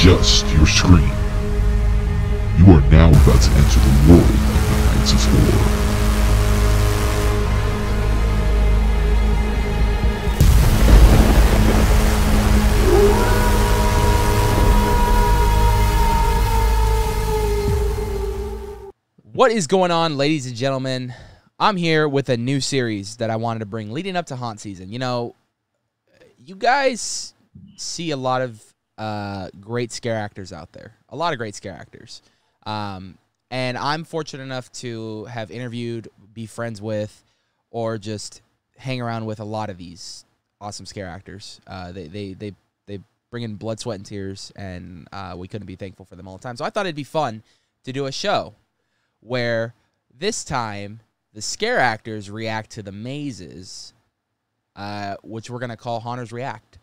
adjust your screen. You are now about to enter the world of the Nights of Horror. What is going on, ladies and gentlemen? I'm here with a new series that I wanted to bring leading up to haunt season. You know, you guys see a lot of uh, great scare actors out there, a lot of great scare actors. Um, and I'm fortunate enough to have interviewed, be friends with, or just hang around with a lot of these awesome scare actors. Uh, they, they, they, they bring in blood, sweat, and tears, and uh, we couldn't be thankful for them all the time. So I thought it'd be fun to do a show where this time the scare actors react to the mazes, uh, which we're going to call Haunters React.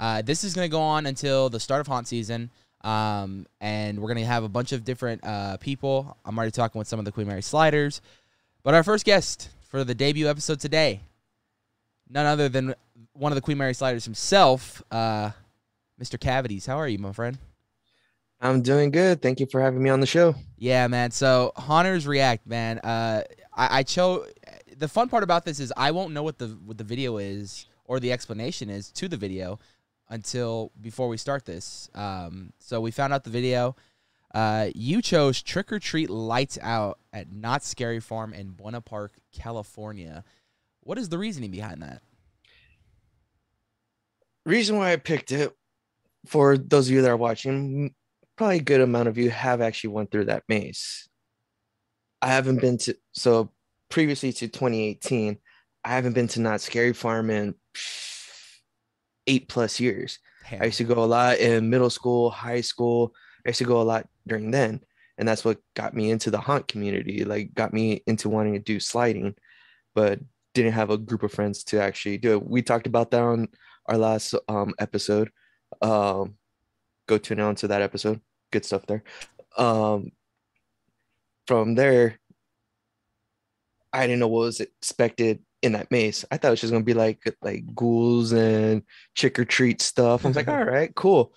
Uh, this is going to go on until the start of haunt season, um, and we're going to have a bunch of different uh, people. I'm already talking with some of the Queen Mary Sliders. But our first guest for the debut episode today, none other than one of the Queen Mary Sliders himself, uh, Mr. Cavities. How are you, my friend? I'm doing good. Thank you for having me on the show. Yeah, man. So Haunters React, man. Uh, I, I chose the fun part about this is I won't know what the what the video is or the explanation is to the video until before we start this. Um, so we found out the video. Uh, you chose Trick or Treat Lights Out at Knott's Scary Farm in Buena Park, California. What is the reasoning behind that? Reason why I picked it for those of you that are watching, probably a good amount of you have actually went through that maze. I haven't been to so previously to 2018, I haven't been to Knott's Scary Farm in eight plus years. Damn. I used to go a lot in middle school, high school. I used to go a lot during then. And that's what got me into the haunt community, like got me into wanting to do sliding, but didn't have a group of friends to actually do it. We talked about that on our last um, episode. Um, go tune out to that episode. Good stuff there. Um, from there, I didn't know what was expected in that maze. I thought it was just gonna be like like ghouls and trick or treat stuff. I was like, all right, cool.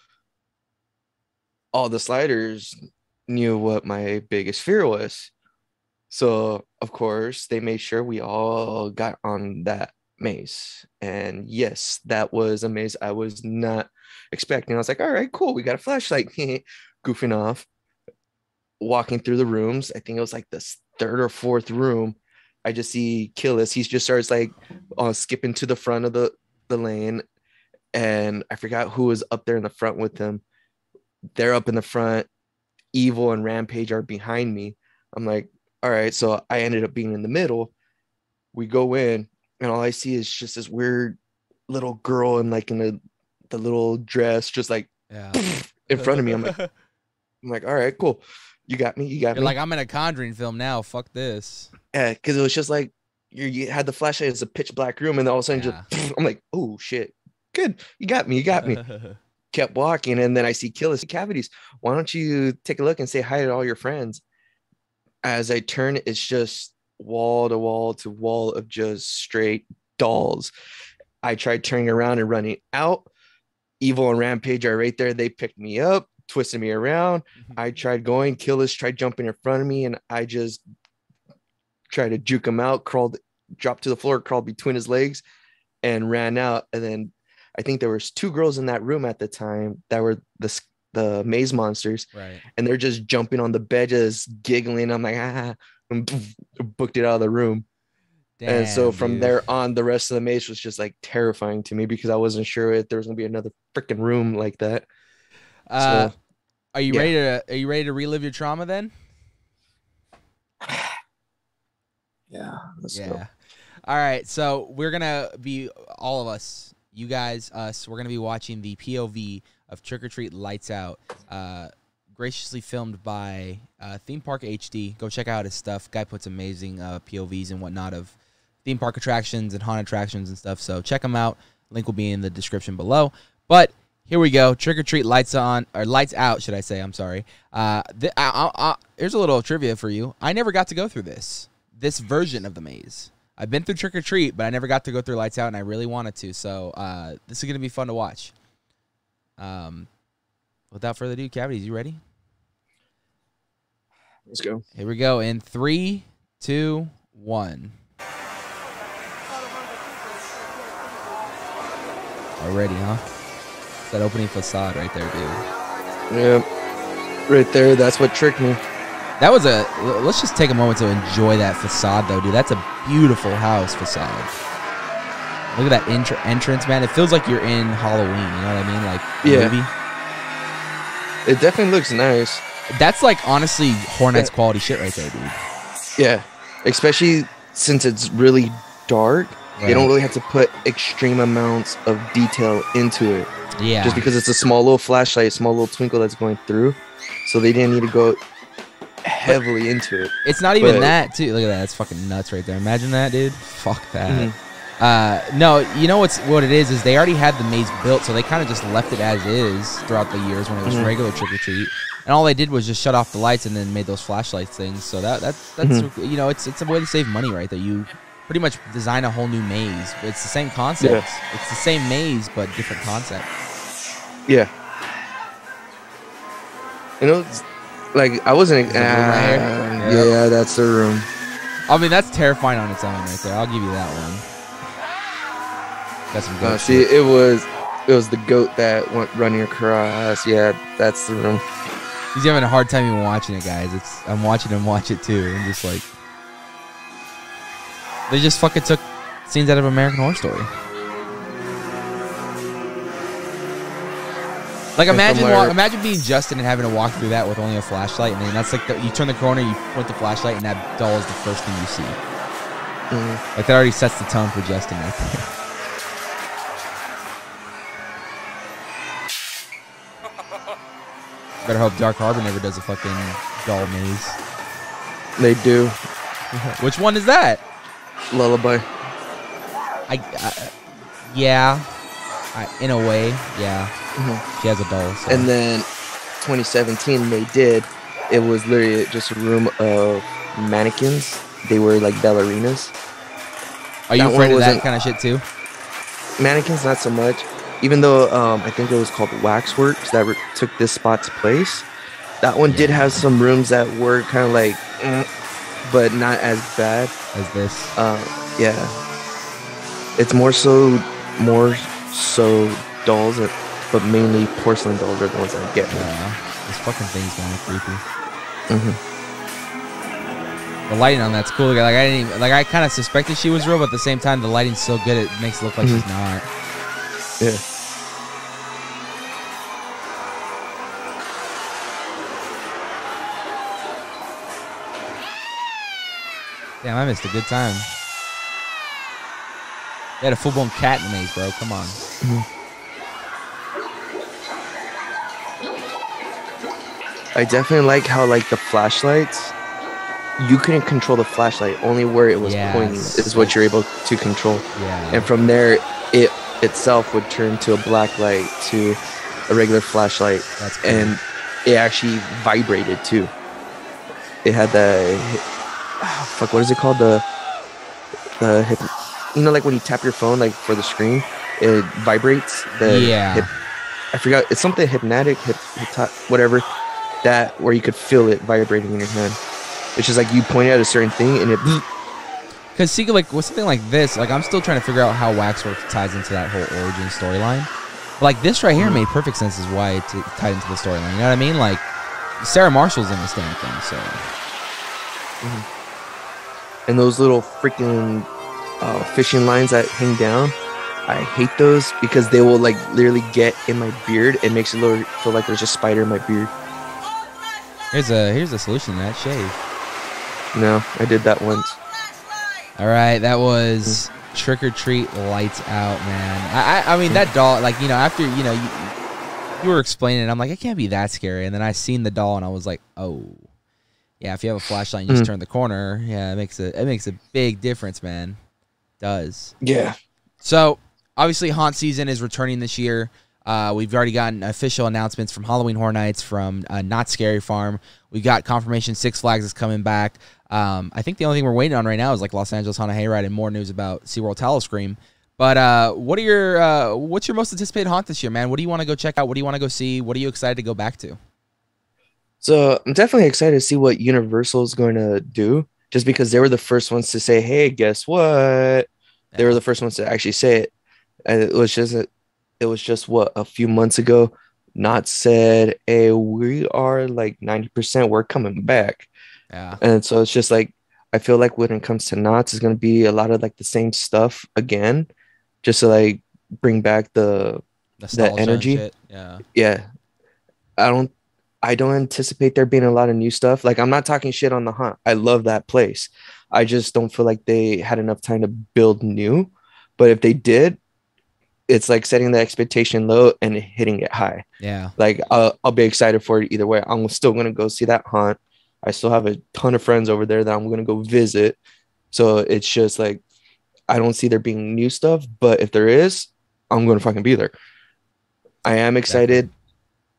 All the sliders knew what my biggest fear was. So of course they made sure we all got on that maze. And yes, that was a maze I was not expecting. I was like, all right, cool. We got a flashlight. Goofing off, walking through the rooms. I think it was like this third or fourth room. I just see Killis. He just starts like uh, skipping to the front of the, the lane. And I forgot who was up there in the front with him. They're up in the front. Evil and Rampage are behind me. I'm like, all right. So I ended up being in the middle. We go in, and all I see is just this weird little girl in like in the, the little dress, just like Yeah. in front of me. I'm like, I'm like, all right, cool. You got me. You got You're me. like, I'm in a Conjuring film now. Fuck this. Yeah, because it was just like you, you had the flashlight. It's a pitch black room, and all of a sudden, just I'm like, oh shit, good. You got me. You got me. Kept walking, and then I see Killis cavities. Why don't you take a look and say hi to all your friends? As I turn, it's just wall to wall to wall of just straight dolls. I tried turning around and running out. Evil and Rampage are right there. They picked me up, twisted me around. Mm-hmm. I tried going. Killis tried jumping in front of me, and I just tried to juke him out, crawled, dropped to the floor, crawled between his legs, and ran out. And then I think there was two girls in that room at the time that were the the maze monsters, right. and they're just jumping on the bed, just giggling. I'm like, ah, and booked it out of the room. and so from dude. there on, the rest of the maze was just like terrifying to me because I wasn't sure if there was gonna be another freaking room like that. Uh, so- are you yeah. ready to are you ready to relive your trauma then? Yeah, yeah. go. All right, so we're gonna be all of us, you guys, us. We're gonna be watching the POV of Trick or Treat Lights Out, uh, graciously filmed by uh, Theme Park HD. Go check out his stuff. Guy puts amazing uh, POVs and whatnot of theme park attractions and haunt attractions and stuff. So check him out. Link will be in the description below. But here we go. Trick or treat lights on or lights out, should I say? I'm sorry. Uh, th- I, I, I, here's a little trivia for you. I never got to go through this this version of the maze. I've been through trick or treat, but I never got to go through lights out, and I really wanted to. So uh, this is gonna be fun to watch. Um, without further ado, cavities, you ready? Let's go. Here we go. In three, two, one. Already, huh? It's that opening facade right there, dude. Yeah. Right there. That's what tricked me. That was a. Let's just take a moment to enjoy that facade, though, dude. That's a beautiful house facade. Look at that entr- entrance, man. It feels like you're in Halloween. You know what I mean? Like Yeah. movie. It definitely looks nice. That's like honestly Horror Nights quality shit right there, dude. Yeah. Especially since it's really dark. They don't really have to put extreme amounts of detail into it. Yeah. Just because it's a small little flashlight, small little twinkle that's going through. So they didn't need to go heavily into it. It's not even But- that too. Look at that. That's fucking nuts right there. Imagine that, dude. Fuck that. Mhm. Uh, no, you know what's what it is is they already had the maze built, so they kind of just left it as is throughout the years when it was Mhm. regular trick or treat, and all they did was just shut off the lights and then made those flashlight things. So that that that's Mm-hmm. you know it's it's a way to save money right That You pretty much design a whole new maze. It's the same concept. It's the same maze but different concept. Yeah. You know, it's like I wasn't. Is the room right here? Ah, Yep. Yeah, that's the room. I mean that's terrifying on its own right there. I'll give you that one. That's some good Uh, see, it was it was the goat that went running across. Yeah, that's the room. He's having a hard time even watching it, guys. It's I'm watching him watch it too, and just like they just fucking took scenes out of American Horror Story. Like imagine from wa- where- imagine being Justin and having to walk through that with only a flashlight, and then that's like the, you turn the corner, you point the flashlight, and that doll is the first thing you see. Mhm. Like that already sets the tone for Justin right there. Better hope Dark Harbor never does a fucking doll maze. They do Which one is that? lullaby. I, I yeah, I, in a way, yeah. Mhm. She has a doll. So. And then 2017, they did. It was literally just a room of mannequins. They were like ballerinas. are you that afraid of that kind of shit too? Mannequins, not so much. Even though um, I think it was called Waxworks that re- took this spot's place. That one did have some rooms that were kind of like, mm, but not as bad. As this? Uh, yeah, it's more so, more so dolls, that, but mainly porcelain dolls are the ones that get. Yeah. This fucking thing's kind of creepy. Mhm. The lighting on that's cool. Like I didn't even, like I kind of suspected she was real, but at the same time the lighting's so good it makes it look like Mhm. she's not. Yeah. Damn, I missed a good time. They had a full blown cat in the maze, bro. Come on. I definitely like how like the flashlights, you couldn't control the flashlight. Only where it was pointing is what you're able to control. Yeah. And from there, it itself would turn to a black light to a regular flashlight, That's cool. and it actually vibrated too. It had the ah, fuck. What is it called? The the hip, you know, like when you tap your phone, like for the screen, it vibrates. The Yeah. hip- I forgot. It's something hypnotic, hip, hypno- whatever. That where you could feel it vibrating in your hand. It's just like you point at a certain thing and it. Because see, like with something like this, like I'm still trying to figure out how Waxworks ties into that whole origin storyline. Like this right here Mm-hmm. made perfect sense as why it t- tied into the storyline. You know what I mean? Like Sarah Marshall's in this damn thing, so and those little freaking uh, fishing lines that hang down. I hate those because they will like literally get in my beard. It makes it feel like there's a spider in my beard. Here's a here's a solution to that shave. No, I did that once. All right, that was trick or treat lights out, man. I, I I mean that doll, like you know, after you know you, you were explaining it, I'm like, it can't be that scary. And then I seen the doll, and I was like, oh, yeah. If you have a flashlight and you just Mhm. turn the corner, yeah, it makes a it makes a big difference, man. Does Yeah. so. Obviously, haunt season is returning this year. Uh, we've already gotten official announcements from Halloween Horror Nights, from uh, Knott's Scary Farm. We got confirmation Six Flags is coming back. Um, I think the only thing we're waiting on right now is like Los Angeles Haunted Hayride and more news about SeaWorld Scream. But uh, what are your uh, what's your most anticipated haunt this year, man? What do you want to go check out? What do you want to go see? What are you excited to go back to? So I'm definitely excited to see what Universal is going to do, just because they were the first ones to say, "Hey, guess what?" They were the first ones to actually say it, and it was just a, it was just what a few months ago. Knott's said, "Hey, we are like ninety percent. We're coming back," Yeah. and so it's just like I feel like when it comes to Knott's, it's going to be a lot of like the same stuff again, just to like bring back the Nostalgia energy. shit. Yeah. yeah i don't i don't anticipate there being a lot of new stuff like i'm not talking shit on the hunt i love that place i just don't feel like they had enough time to build new but if they did it's like setting the expectation low and hitting it high Yeah. like uh, i'll be excited for it either way i'm still going to go see that hunt i still have a ton of friends over there that i'm going to go visit so it's just like i don't see there being new stuff but if there is i'm going to fucking be there i am excited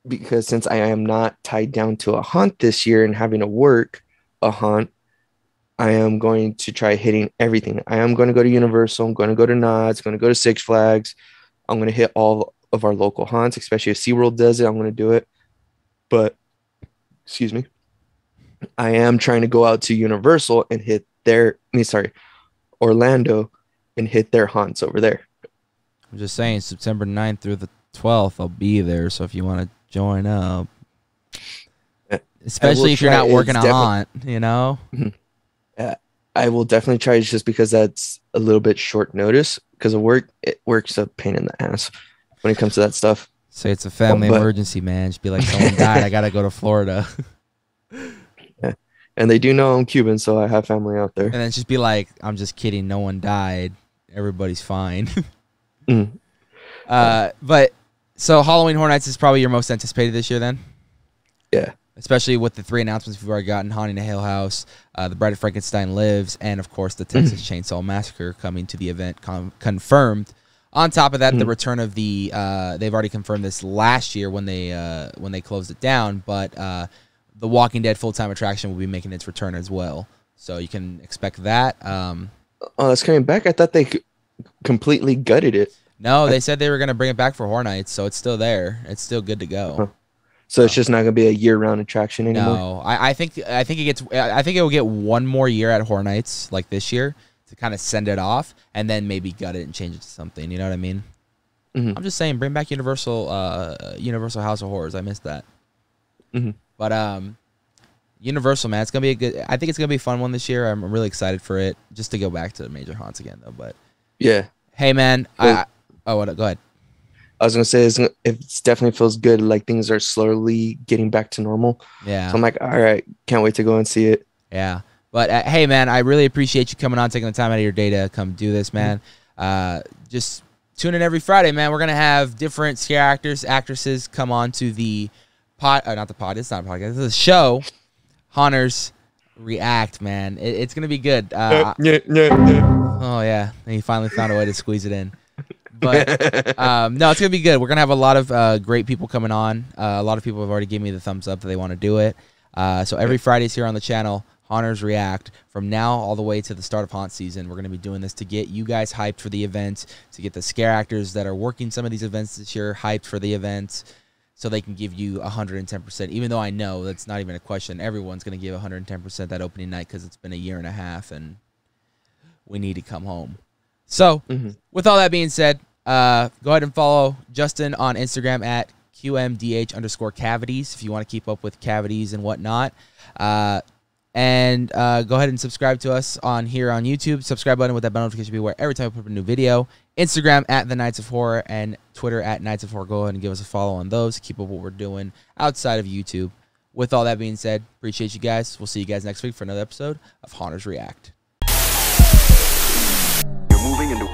because since I am not tied down to a hunt this year and having to work a hunt, I am going to try hitting everything. I am going to go to Universal. I'm going to go to Knott's. Going to go to Six Flags. I'm going to hit all of our local haunts, especially if SeaWorld does it. I'm going to do it. But, excuse me, I am trying to go out to Universal and hit their, I mean, sorry, Orlando and hit their haunts over there. I'm just saying, September 9th through the 12th, I'll be there. So if you want to join up, especially if you're not working a haunt, you know? Mm-hmm. I will definitely try just because that's a little bit short notice because of work. It works a pain in the ass when it comes to that stuff. Say it's a family but- emergency, man. Just be like, someone died. I got to go to Florida. And they do know I'm Cuban, so I have family out there. And then just be like, I'm just kidding. No one died. Everybody's fine. Mm. uh, but so Halloween Horror Nights is probably your most anticipated this year, then? Yeah. Especially with the three announcements we've already gotten Haunting the Hill House, uh, The Bride of Frankenstein Lives, and of course the Texas Chainsaw Massacre coming to the event con- confirmed. On top of that, the Mhm. return of the uh, they've already confirmed this last year when they uh, when they closed it down, but uh, the Walking Dead full time attraction will be making its return as well. So you can expect that. Um, Oh, that's coming back. I thought they completely gutted it. no, they said they were going to bring it back for Horror Nights, so it's still there. It's still good to go. Huh. So it's just not going to be a year round attraction anymore. No, I, I think I think it gets I think it will get one more year at Horror Nights like this year to kind of send it off and then maybe gut it and change it to something. You know what I mean? Mhm. I'm just saying, bring back Universal uh, Universal House of Horrors. I missed that. Mhm. But um, Universal man, it's gonna be a good. I think it's gonna be a fun one this year. I'm really excited for it. Just to go back to the major haunts again though. But Yeah. hey man, I, Well- I oh what? Go ahead. I was going to say it's, gonna- it definitely feels good. Like things are slowly getting back to normal. Yeah. So I'm like, all right, can't wait to go and see it. Yeah. But uh, hey, man, I really appreciate you coming on, taking the time out of your day to come do this, man. Uh, just tune in every Friday, man. We're gonna have different scare actors, actresses come on to the pod, uh, not the pod. It's not a podcast. It's a show. Haunters react, man. It, it's gonna be good. Uh, yeah, yeah, yeah. oh yeah, and he finally found a way to squeeze it in. But um, no, it's gonna be good. We're gonna have a lot of uh, great people coming on. Uh, a lot of people have already given me the thumbs up that they want to do it. Uh, so every Friday's here on the channel. Haunters React. From now all the way to the start of haunt season, we're going to be doing this to get you guys hyped for the event, to get the scare actors that are working some of these events this year hyped for the event, so they can give you 110%. Even though I know that's not even a question, everyone's going to give 110% that opening night because it's been a year and a half and we need to come home. So, Mhm. with all that being said, uh, go ahead and follow Justin on Instagram at QMDH underscore cavities if you want to keep up with cavities and whatnot. Uh, and uh, go ahead and subscribe to us on here on YouTube. Subscribe button with that bell notification be aware every time we put up a new video. Instagram at the Nights of Horror and Twitter at Nights of Horror. Go ahead and give us a follow on those. Keep up what we're doing outside of YouTube. With all that being said, appreciate you guys. We'll see you guys next week for another episode of Haunters React moving into